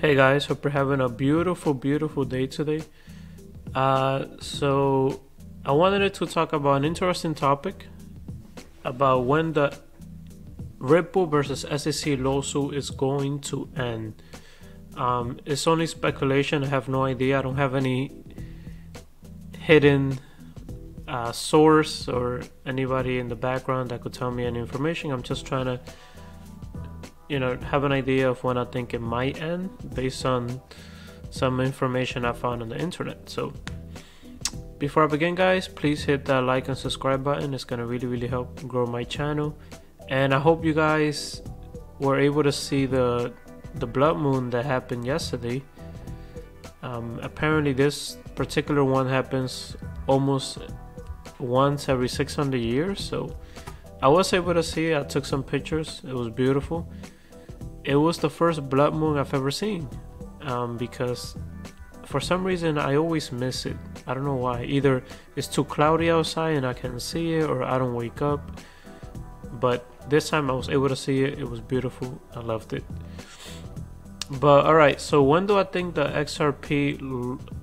Hey guys, hope you're having a beautiful, beautiful day today. Uh, so, I wanted to talk about an interesting topic about when the Ripple versus SEC lawsuit is going to end. Um, it's only speculation. I have no idea. I don't have any hidden uh, source or anybody in the background that could tell me any information. I'm just trying to you know have an idea of when I think it might end based on some information I found on the internet. So before I begin guys, please hit that like and subscribe button. It's gonna really really help grow my channel. And I hope you guys were able to see the the blood moon that happened yesterday. Um, apparently this particular one happens almost once every 600 years so I was able to see. I took some pictures. It was beautiful it was the first blood moon I've ever seen um, because for some reason I always miss it. I don't know why. Either it's too cloudy outside and I can't see it, or I don't wake up. But this time I was able to see it. It was beautiful. I loved it. But alright, so when do I think the XRP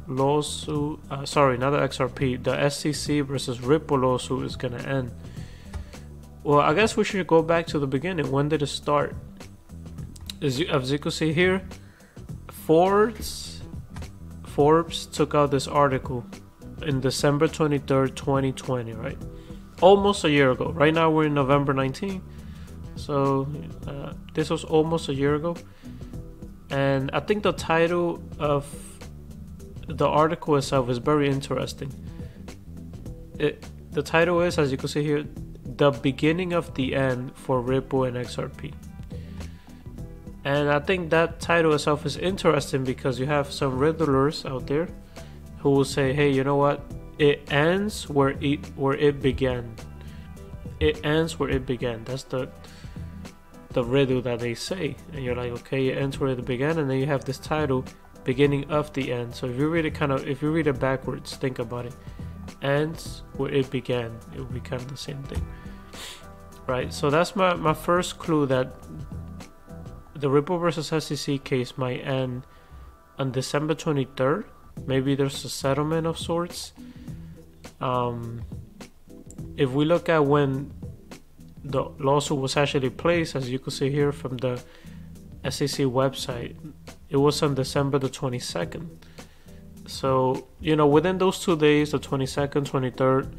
lawsuit, uh, sorry, not the XRP, the SEC versus Ripple lawsuit is gonna end? Well, I guess we should go back to the beginning. When did it start? As you, as you can see here, Forbes Forbes took out this article in December 23rd, 2020, right? Almost a year ago. Right now we're in November 19. So uh, this was almost a year ago. And I think the title of the article itself is very interesting. It, the title is, as you can see here, The Beginning of the End for Ripple and XRP. And I think that title itself is interesting because you have some riddlers out there who will say, "Hey, you know what? It ends where it where it began. It ends where it began." That's the the riddle that they say, and you're like, "Okay, it ends where it began," and then you have this title, "Beginning of the End." So if you read it kind of, if you read it backwards, think about it. Ends where it began. It would be kind of the same thing, right? So that's my my first clue that the Ripple versus SEC case might end on December 23rd. Maybe there's a settlement of sorts. Um, if we look at when the lawsuit was actually placed, as you can see here from the SEC website, it was on December the 22nd. So, you know, within those two days, the 22nd, 23rd,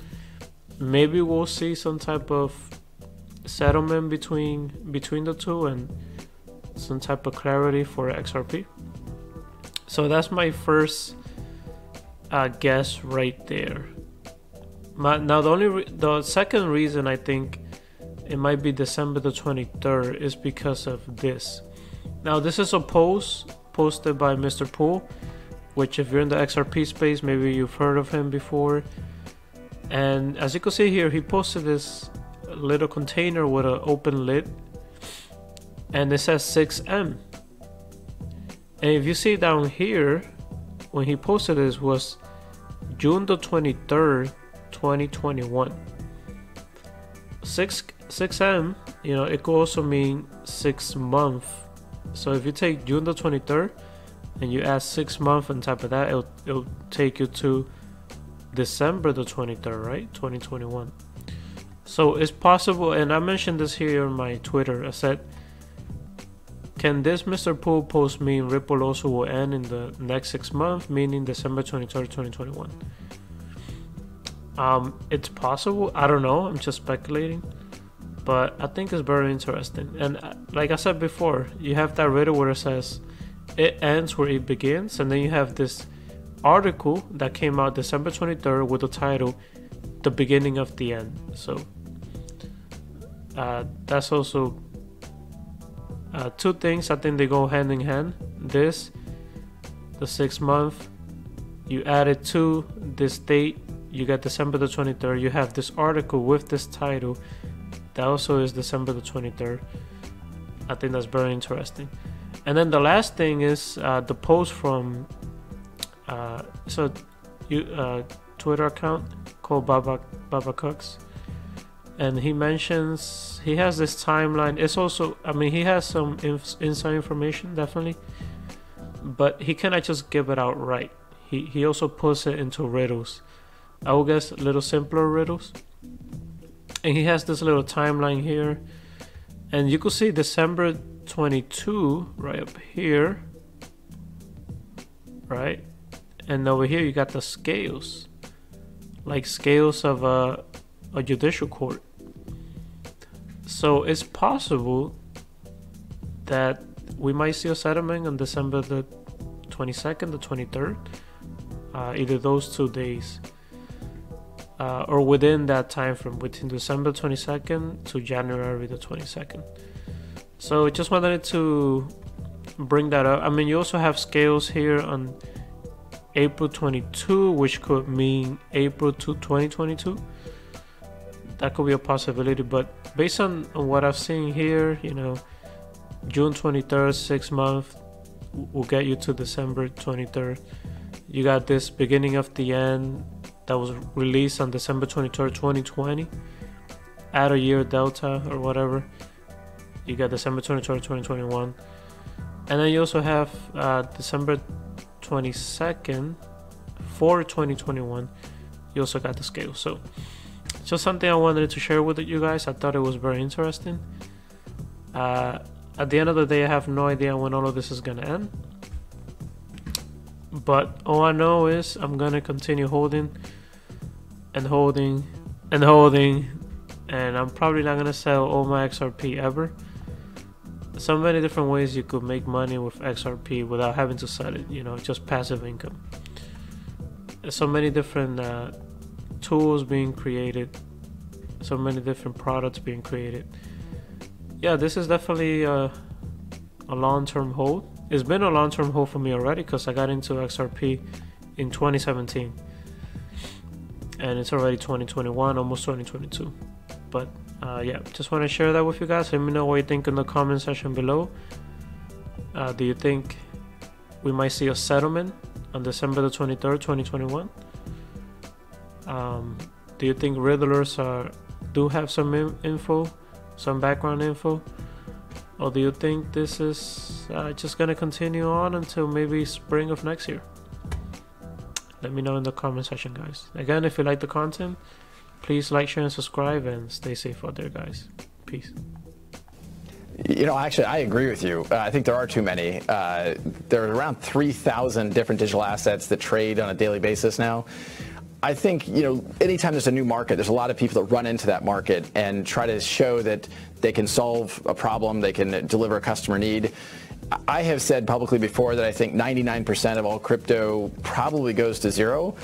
maybe we'll see some type of settlement between between the two and some type of clarity for XRP. So that's my first uh, guess right there. My, now the only the second reason I think it might be December the 23rd is because of this. Now this is a post posted by Mr. Pool, which if you're in the XRP space, maybe you've heard of him before. And as you can see here, he posted this little container with an open lid and it says 6M. And if you see down here, when he posted this was June the 23rd, 2021. 6 6M, you know, it could also mean 6 month. So if you take June the 23rd and you add 6 month on top of that, it'll, it'll take you to December the 23rd, right? 2021. So it's possible, and I mentioned this here on my Twitter. I said can this Mr. Pool post mean Ripple also will end in the next six months, meaning December 23rd, 2021? Um, it's possible. I don't know. I'm just speculating. But I think it's very interesting. And uh, like I said before, you have that riddle where it says it ends where it begins. And then you have this article that came out December 23rd with the title The Beginning of the End. So uh, that's also uh, two things I think they go hand in hand. This, the six month, you add it to this date, you get December the 23rd. You have this article with this title that also is December the 23rd. I think that's very interesting. And then the last thing is uh, the post from uh, so you uh, Twitter account called Baba Baba Cooks and he mentions he has this timeline it's also i mean he has some inf- inside information definitely but he cannot just give it out right. He he also puts it into riddles. I would guess a little simpler riddles. And he has this little timeline here. And you could see December 22 right up here. Right? And over here you got the scales. Like scales of a, a judicial court. So it's possible that we might see a settlement on December the 22nd, the 23rd, uh, either those two days, uh, or within that time frame, between December 22nd to January the 22nd. So just wanted to bring that up. I mean, you also have scales here on April 22, which could mean April to 2022. That could be a possibility, but based on, what I've seen here, you know, June 23rd, six month, will get you to December 23rd. You got this beginning of the end that was released on December 23rd, 2020. Add a year delta or whatever. You got December 23rd, 2021. And then you also have uh, December 22nd for 2021. You also got the scale. So, just something I wanted to share with you guys. I thought it was very interesting. Uh, at the end of the day, I have no idea when all of this is gonna end. But all I know is I'm gonna continue holding and holding and holding, and I'm probably not gonna sell all my XRP ever. So many different ways you could make money with XRP without having to sell it, you know, just passive income. So many different uh, tools being created, so many different products being created yeah, this is definitely a, a long-term hold. It's been a long-term hold for me already because I got into XRP in 2017, and it's already 2021, almost 2022. But uh, yeah, just want to share that with you guys. Let me know what you think in the comment section below. Uh, do you think we might see a settlement on December the 23rd, 2021? Um, do you think Riddlers are do have some info some background info? Or do you think this is uh, just gonna continue on until maybe spring of next year? Let me know in the comment section, guys. Again, if you like the content, please like, share, and subscribe, and stay safe out there, guys. Peace. You know, actually, I agree with you. Uh, I think there are too many. Uh, there are around 3,000 different digital assets that trade on a daily basis now. I think, you know, anytime there's a new market, there's a lot of people that run into that market and try to show that they can solve a problem, they can deliver a customer need. I have said publicly before that I think 99% of all crypto probably goes to zero.